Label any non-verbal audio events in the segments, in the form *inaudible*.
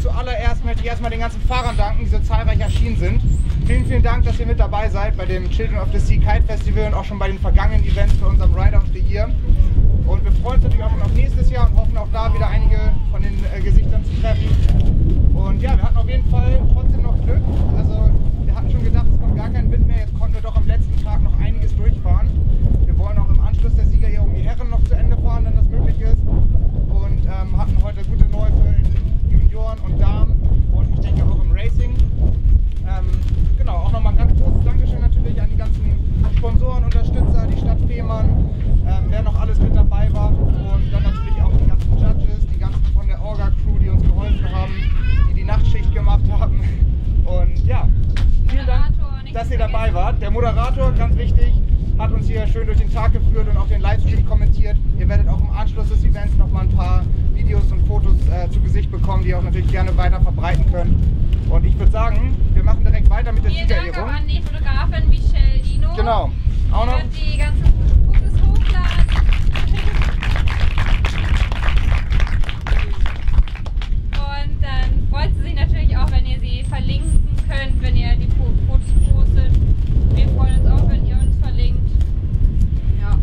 Zuallererst möchte ich erstmal den ganzen Fahrern danken, die so zahlreich erschienen sind. Vielen, vielen Dank, dass ihr mit dabei seid bei dem Children of the Sea Kite Festival und auch schon bei den vergangenen Events für unserem Rider of the Year. Und wir freuen uns natürlich auch auf nächstes Jahr und hoffen auch da wieder einige von den äh, Gesichtern zu treffen. Und ja, wir hatten auf jeden Fall trotzdem noch Glück. Also wir hatten schon gedacht, es kommt gar kein Wind mehr. Jetzt konnten wir doch am letzten Tag noch einiges durchfahren. Wir wollen auch im Anschluss der Siegerehrung die Herren noch zu Ende fahren, wenn das möglich ist. Und ähm, hatten heute gute Läufe in Junioren und Damen und ich denke auch im Racing. Ähm, genau, auch nochmal ein ganz großes Dankeschön natürlich an die ganzen Sponsoren, Unterstützer, die Stadt Fehmarn, ähm, wer noch alles mit dabei war und dann natürlich auch die ganzen Judges, die ganzen von der Orga-Crew, die uns geholfen haben, die die Nachtschicht gemacht haben und ja, vielen Dank, dass ihr dabei wart. Der Moderator, ganz wichtig, hat uns hier schön durch den Tag geführt und auch den Livestream kommentiert. Ihr werdet auch im Anschluss des Events noch mal ein paar Videos und Fotos äh, zu Gesicht bekommen, die ihr auch natürlich gerne weiter verbreiten könnt. Und ich würde sagen, wir machen direkt weiter mit der Vielen Dank Siegerehrung. auch an die Fotografin Michelle Dino. Genau. Auch noch die ganzen Fotos hochladen. Und dann freut sie sich natürlich auch, wenn ihr sie verlinken könnt, wenn ihr die Fo- Fotos postet. Wir freuen uns auch, wenn ihr uns verlinkt. Ja.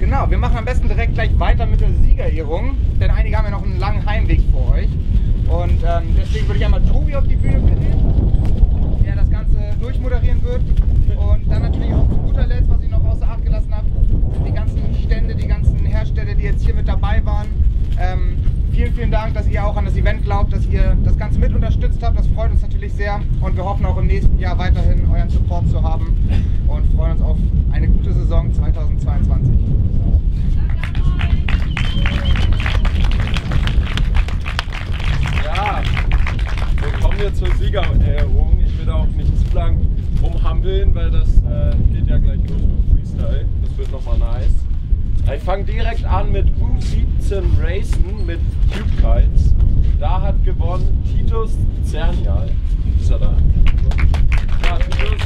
Genau, wir machen am besten direkt gleich weiter mit der Siegerehrung, denn einige haben ja noch einen langen Heimweg vor euch. Und ähm, deswegen würde ich einmal Tobi auf die Bühne bitten, der das Ganze durchmoderieren wird. Und dann natürlich auch zu guter Letzt, was ich noch außer Acht gelassen habe, die ganzen Stände, die ganzen Hersteller, die jetzt hier mit dabei waren. Ähm, vielen, vielen Dank, dass ihr auch an das Event glaubt, dass ihr das Ganze mit unterstützt habt. Das freut uns natürlich sehr. Und wir hoffen auch im nächsten Jahr weiterhin euren Support zu haben und freuen uns auf eine gute Saison 2022. wir kommen jetzt zur Siegerehrung. Ich will da auch nicht zu lang rumhampeln, weil das äh, geht ja gleich los mit Freestyle. Das wird nochmal nice. Ich fange direkt an mit U17 Racen mit Cube Kites. Da hat gewonnen Titus Zernial. Ist er da? Ja, Titus,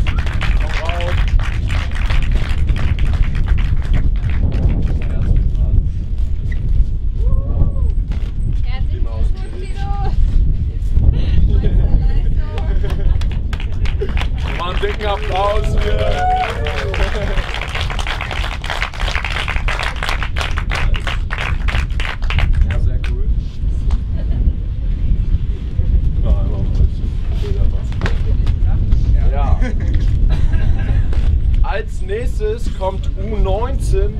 Als nächstes kommt U19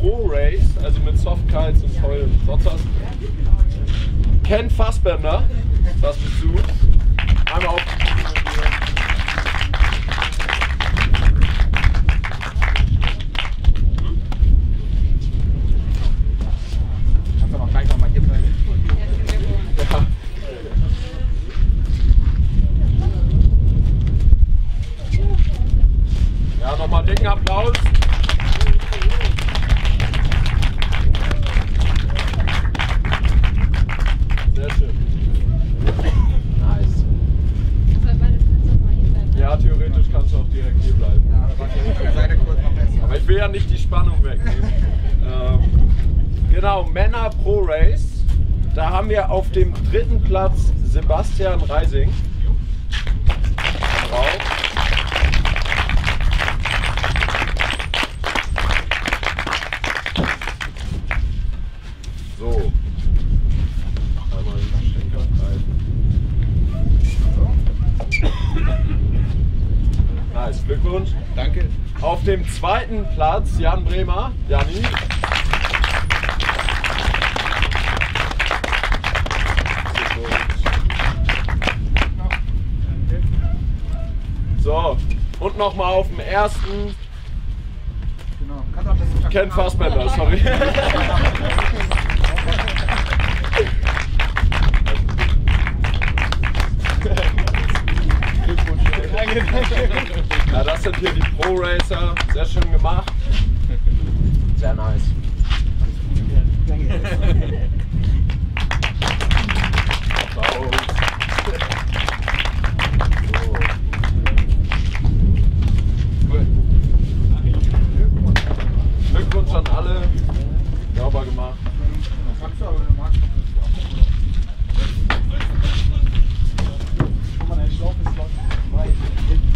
Pro Race, also mit Softkites und Foil und Trotzers. Ken Fassbender, das bist du. Einmal auf Spannung wegnehmen. *laughs* ähm, genau, Männer Pro Race. Da haben wir auf dem dritten Platz Sebastian Reising. Drauf. So. Einmal den Schenker rein. Nice, Glückwunsch. Danke. Auf dem zweiten Platz Jan Bremer. Jani. So, und nochmal auf dem ersten Genau. Kannst auch das Ken Fassbender, sorry. *laughs* *laughs* Ja, das sind hier die Pro Racer. Sehr schön gemacht. Sehr nice. Applaus. So. Cool. Glückwunsch schon alle sauber gemacht. Kannst du aber, wenn du magst, kannst du das auch. Guck mal, der Schlauch ist noch weit hinten.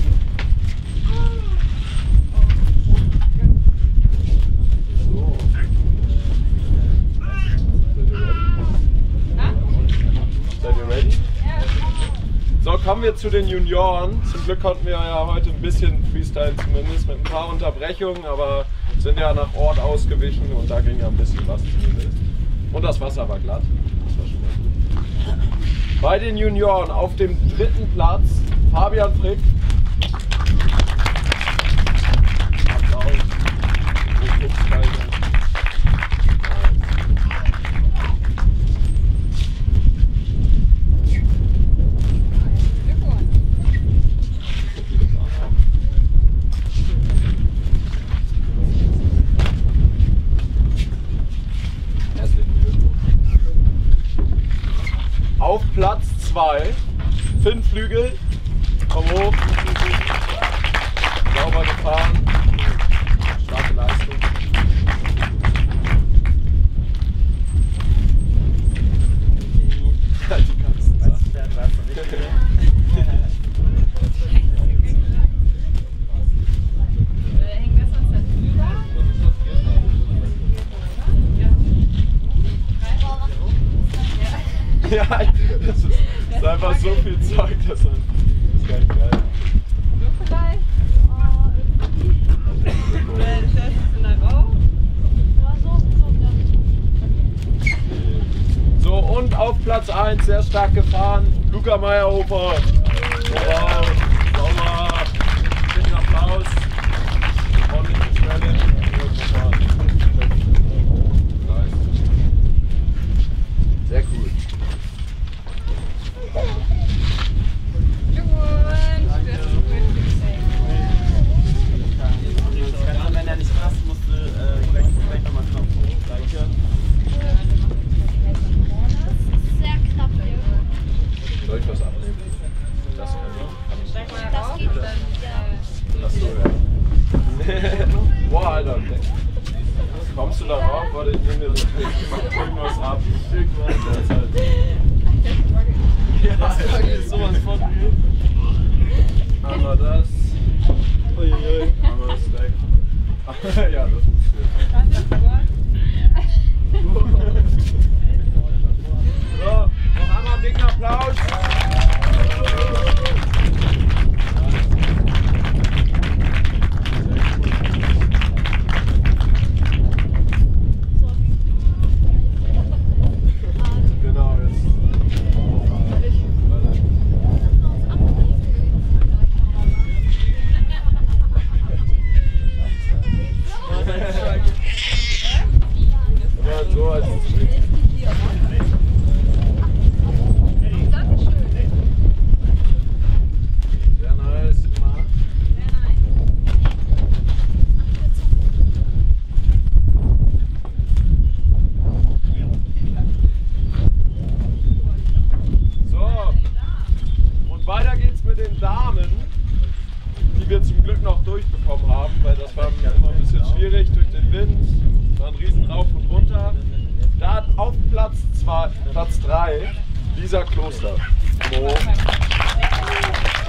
So. Seid ihr ready? So, kommen wir zu den Junioren. Zum Glück konnten wir ja heute ein bisschen freestylen, zumindest mit ein paar Unterbrechungen, aber sind ja nach Ort ausgewichen und da ging ja ein bisschen was zumindest. Und das Wasser war glatt. Das war schon mal gut. Bei den Junioren auf dem dritten Platz Fabian Frick. 2, Finn Flügel, das ist, ist einfach so viel Zeug. Das ist gar nicht geil. So vielleicht? So, und auf Platz 1 sehr stark gefahren, Luca Meyerhofer. Wow, sauber. Dicken Applaus. Ordentlich geschwellt. Sehr cool. Glückwunsch! Du hast es gut gestellt. Und wenn er nicht passt, musst du äh, gleich, gleich nochmal kommen. Danke. Sehr knapp hier. Soll ich was abnehmen? Das kann ich. Steig mal rauf und dann. Ach so, ja. Boah, Alter. Kommst du da rauf? Warte, ich nehme mir so ich mach irgendwas ab. Irgendwas. Das ist halt. Ja, Das ist sowas von übel. einmal das. Uiuiui. Einmal das Stack. ja, das funktioniert. Äh, warte, Sport. So, noch einmal dicken Applaus. Genau, jetzt. Ja, so als Sehr nice gemacht. So, und weiter geht's mit den Damen, die wir zum Glück noch durchbekommen haben, weil das war immer ein bisschen schwierig durch den Wind, war ein riesen Rauf und runter. Da hat auf Platz 2, Platz 3 Lisa Kloster. Mo.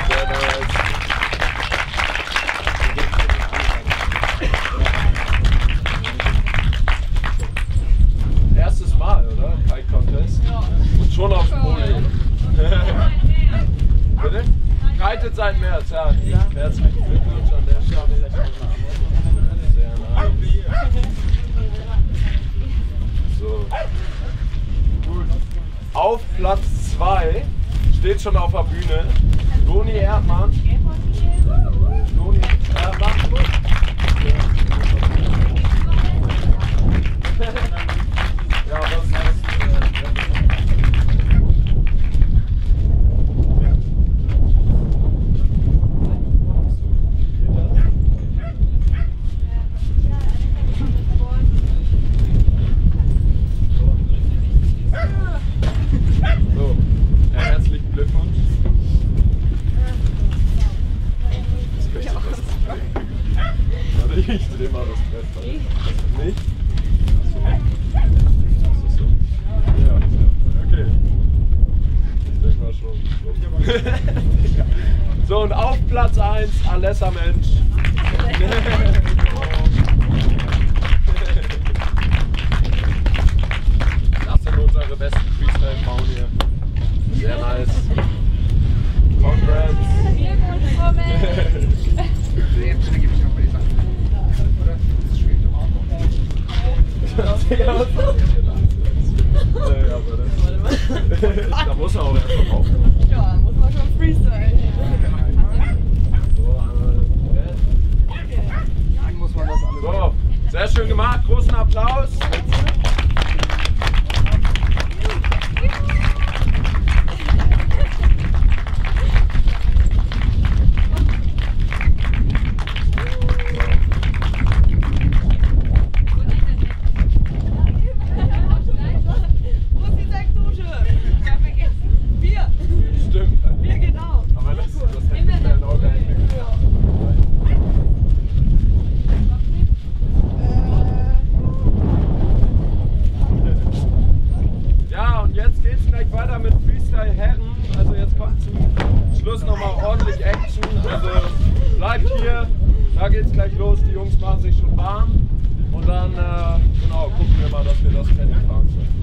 Sehr nice. Erstes Mal, oder? Kite Contest. Und schon aufs Podium. Bitte? Kitet seit März, ja. Herzlichen Glückwunsch an der Stelle. Sehr nice. So. Auf Platz 2 steht schon auf der Bühne Loni Erdmann. Loni Erdmann. Ich drehe mal das Brett. Okay. Nicht? Achso. Achso, so. Ja, okay. Ich denke mal schon. So. *laughs* so, und auf Platz 1 Alessa Mensch. *laughs* *laughs* So, sehr schön gemacht. Großen Applaus. hier. Da geht's gleich los. Die Jungs machen sich schon warm. Und dann äh, genau, gucken wir mal, dass wir das Pendel fahren können.